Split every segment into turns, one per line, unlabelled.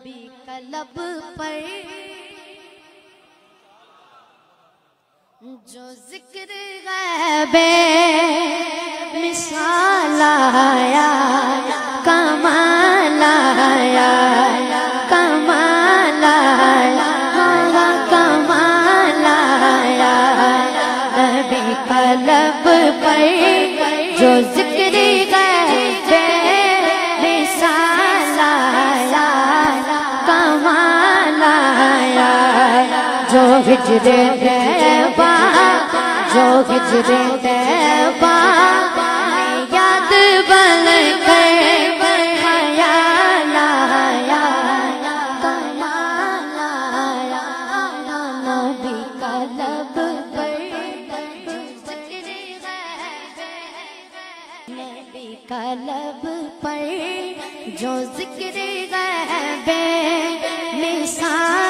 नबी club पर। जो ज़िक्र गैबे मिसाल आया। हिजरे देवा जो हिजरे देवा याद बन कलब पर जो ज़िक्र गए मिसाल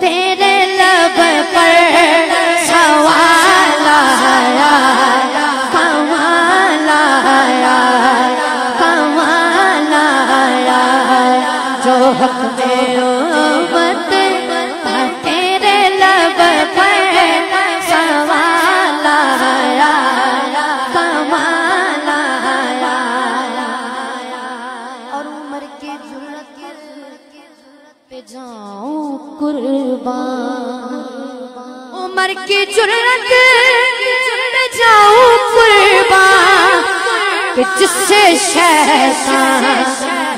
तेरे लब पर सवाल आया। कमाल कमाल जो हक में का तेरे लब पर सवाल आया। कमाल पे जाऊँ कुर्बान उमर की जुर्रत पे जाऊँ कुर्बान जिससे शैतान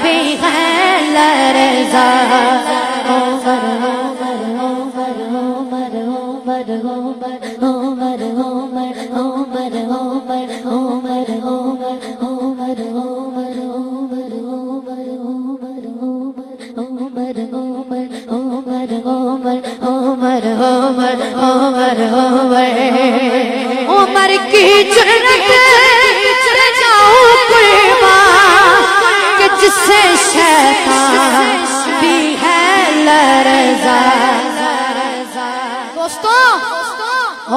बेगैर लरजा उमर उमर उमर उमर उमर उमर की चल जाऊँ कुर्बान कि जिससे शैतान भी है लरजा। दोस्तों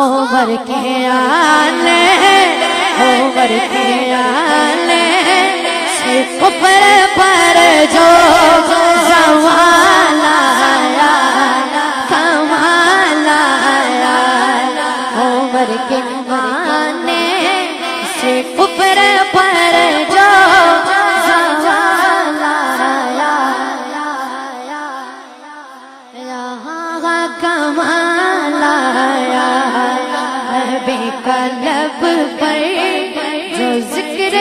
उमर के आने उमर के कलब पर जो जिक्र